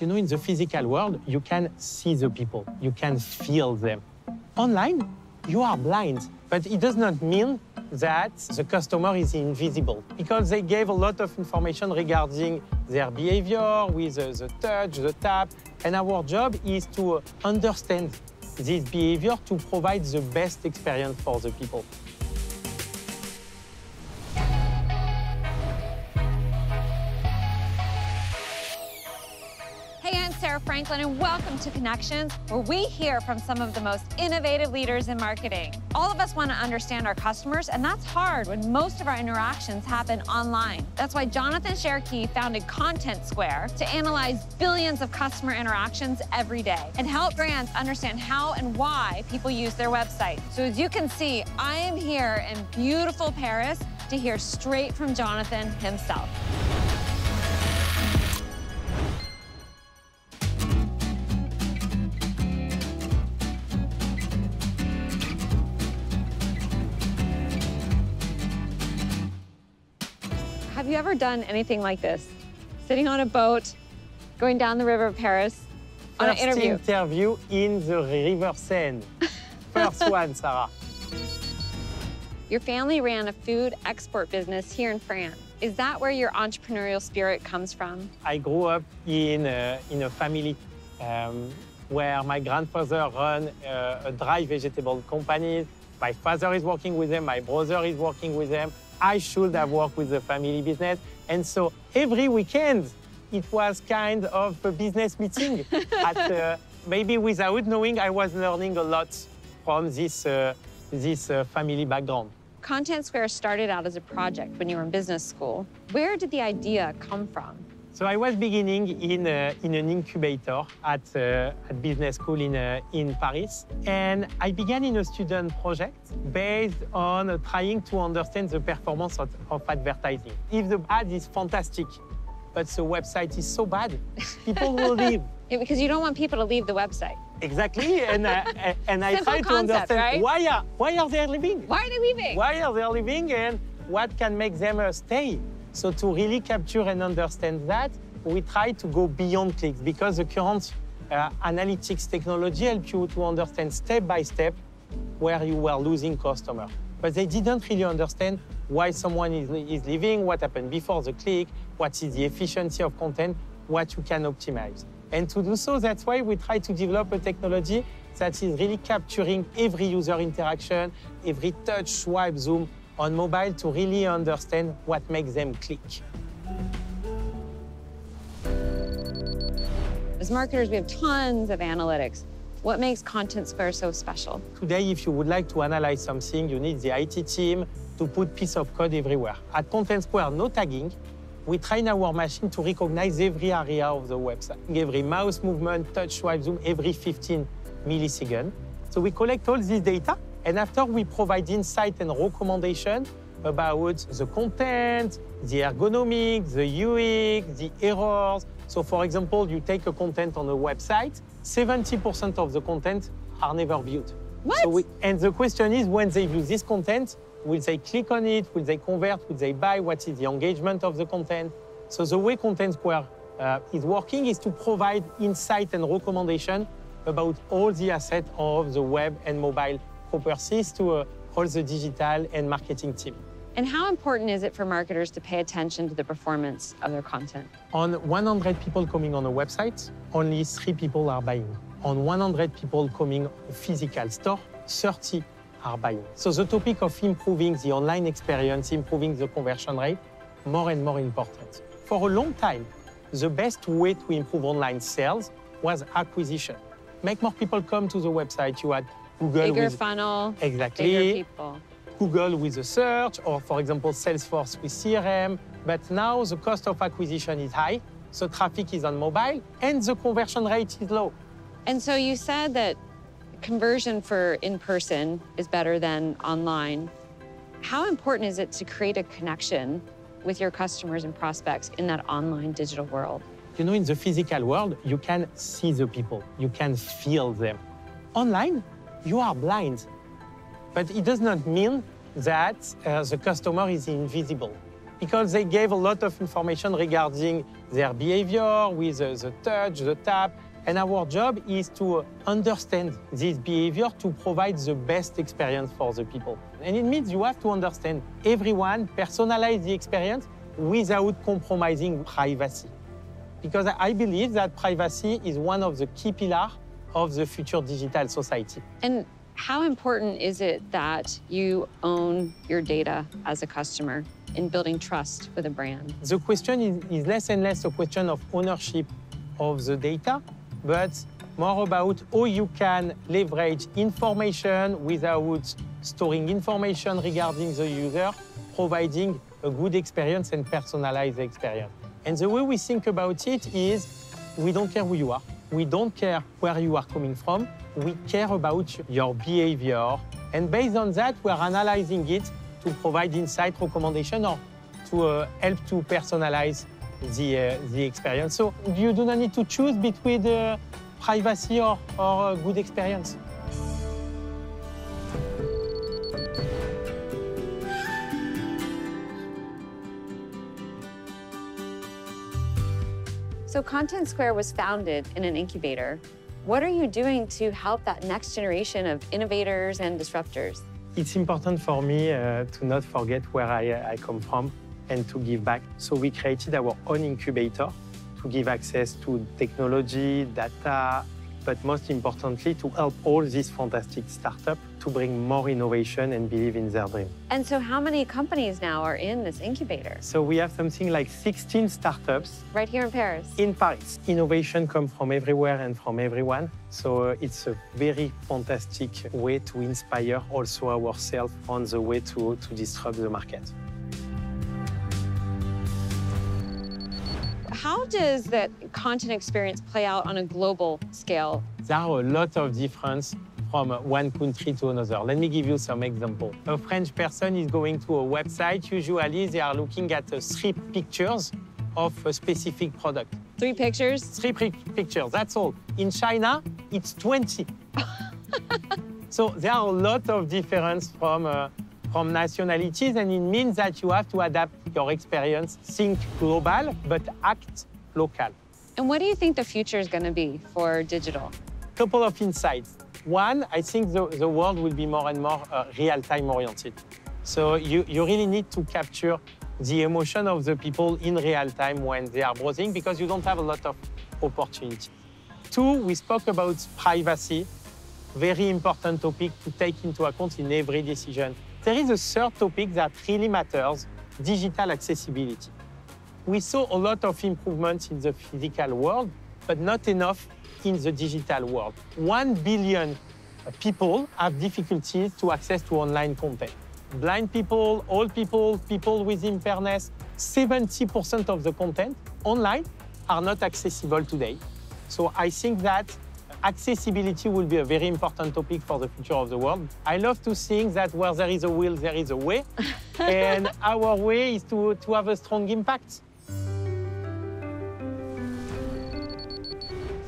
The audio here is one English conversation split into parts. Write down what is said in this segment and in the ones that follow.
You know, in the physical world, you can see the people, you can feel them. Online, you are blind, but it does not mean that the customer is invisible because they gave a lot of information regarding their behavior with uh, the touch, the tap, and our job is to understand this behavior to provide the best experience for the people. Franklin, and welcome to Connections, where we hear from some of the most innovative leaders in marketing. All of us want to understand our customers, and that's hard when most of our interactions happen online. That's why Jonathan Cherki founded Contentsquare to analyze billions of customer interactions every day and help brands understand how and why people use their website. So, as you can see, I am here in beautiful Paris to hear straight from Jonathan himself. Ever done anything like this? Sitting on a boat, going down the river of Paris on an First interview. interview in the River Seine. First one, Sarah. Your family ran a food export business here in France. Is that where your entrepreneurial spirit comes from? I grew up in a, in a family um, where my grandfather ran uh, a dry vegetable company. My father is working with them, my brother is working with them. I should have worked with the family business. And so every weekend, it was kind of a business meeting. at, uh, maybe without knowing, I was learning a lot from this, uh, this uh, family background. Contentsquare started out as a project when you were in business school. Where did the idea come from? So I was beginning in, uh, in an incubator at, uh, at business school in, uh, in Paris. And I began in a student project based on uh, trying to understand the performance of, of advertising. If the ad is fantastic, but the website is so bad, people will leave. Yeah, because you don't want people to leave the website. Exactly, and, uh, and I try to understand right? why, are, why are they leaving? Why are they leaving? why are they living and what can make them uh, stay. So to really capture and understand that, we try to go beyond clicks because the current uh, analytics technology helps you to understand step by step where you were losing customer. But they didn't really understand why someone is, is leaving, what happened before the click, what is the efficiency of content, what you can optimize. And to do so, that's why we try to develop a technology that is really capturing every user interaction, every touch, swipe, zoom on mobile to really understand what makes them click. As marketers, we have tons of analytics. What makes Contentsquare so special? Today, if you would like to analyze something, you need the IT team to put piece of code everywhere. At Contentsquare, no tagging. We train our machine to recognize every area of the website, every mouse movement, touch, swipe, zoom, every 15 milliseconds. So we collect all this data, and after we provide insight and recommendation about the content, the ergonomics, the UX, the errors. So for example, you take a content on a website, 70% of the content are never viewed. What? So we, and the question is, when they view this content, will they click on it? Will they convert? Will they buy? What is the engagement of the content? So the way Contentsquare uh, is working is to provide insight and recommendation about all the assets of the web and mobile properties to uh, all the digital and marketing team. And how important is it for marketers to pay attention to the performance of their content? On 100 people coming on a website, only three people are buying. On 100 people coming a physical store, 30 are buying. So the topic of improving the online experience, improving the conversion rate, more and more important. For a long time, the best way to improve online sales was acquisition. Make more people come to the website. You had Google Bigger with funnel, exactly bigger people. Google with a search, or for example, Salesforce with CRM. But now the cost of acquisition is high, so traffic is on mobile, and the conversion rate is low. And so you said that conversion for in person is better than online. How important is it to create a connection with your customers and prospects in that online digital world? You know, in the physical world, you can see the people, you can feel them. Online, you are blind. But it does not mean that uh, the customer is invisible because they gave a lot of information regarding their behavior with the, the touch, the tap. And our job is to understand this behavior to provide the best experience for the people. And it means you have to understand everyone, personalize the experience without compromising privacy. Because I believe that privacy is one of the key pillars of the future digital society. And how important is it that you own your data as a customer in building trust with a brand? The question is, is less and less a question of ownership of the data, but more about how you can leverage information without storing information regarding the user, providing a good experience and personalized experience. And the way we think about it is we don't care who you are. We don't care where you are coming from. We care about your behavior. And based on that, we are analyzing it to provide insight, recommendation, or to uh, help to personalize the, uh, the experience. So you do not need to choose between uh, privacy or, or good experience. So Contentsquare was founded in an incubator. What are you doing to help that next generation of innovators and disruptors? It's important for me uh, to not forget where I, uh, I come from and to give back. So we created our own incubator to give access to technology, data, but most importantly, to help all these fantastic startups to bring more innovation and believe in their dream. And so how many companies now are in this incubator? So we have something like 16 startups. Right here in Paris? In Paris. Innovation comes from everywhere and from everyone. So uh, it's a very fantastic way to inspire also ourselves on the way to, to disrupt the market. How does that content experience play out on a global scale? There are a lot of difference from one country to another. Let me give you some example. A French person is going to a website. Usually, they are looking at uh, three pictures of a specific product. Three pictures? Three pictures, that's all. In China, it's 20. so there are a lot of difference from uh, from nationalities, and it means that you have to adapt your experience, think global, but act local. And what do you think the future is going to be for digital? Couple of insights. One, I think the, the world will be more and more uh, real-time oriented. So you, you really need to capture the emotion of the people in real time when they are browsing because you don't have a lot of opportunity. Two, we spoke about privacy, very important topic to take into account in every decision there is a third topic that really matters, digital accessibility. We saw a lot of improvements in the physical world, but not enough in the digital world. One billion people have difficulties to access to online content. Blind people, old people, people with impairments, 70% of the content online are not accessible today. So I think that accessibility will be a very important topic for the future of the world. I love to think that where there is a will, there is a way. and our way is to, to have a strong impact.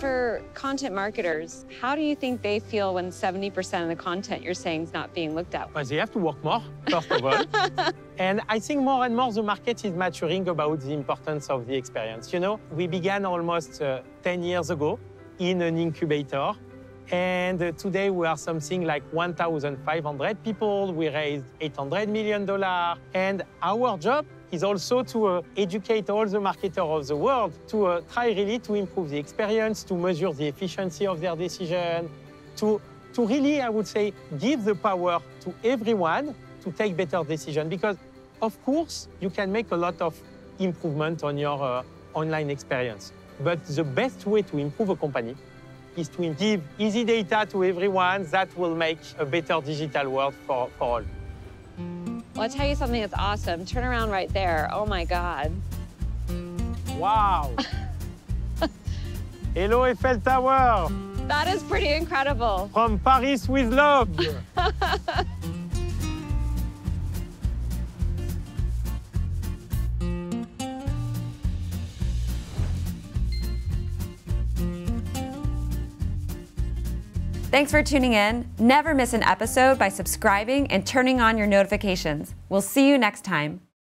For content marketers, how do you think they feel when 70% of the content you're saying is not being looked at? Well, they have to work more, first of all. and I think more and more the market is maturing about the importance of the experience. You know, we began almost uh, 10 years ago in an incubator. And today we are something like 1,500 people. We raised $800 million. And our job is also to uh, educate all the marketers of the world to uh, try really to improve the experience, to measure the efficiency of their decision, to, to really, I would say, give the power to everyone to take better decisions. Because, of course, you can make a lot of improvement on your uh, online experience. But the best way to improve a company is to give easy data to everyone that will make a better digital world for, for all. Well, I'll tell you something that's awesome. Turn around right there. Oh, my God. Wow. Hello, Eiffel Tower. That is pretty incredible. From Paris with love. Thanks for tuning in. Never miss an episode by subscribing and turning on your notifications. We'll see you next time.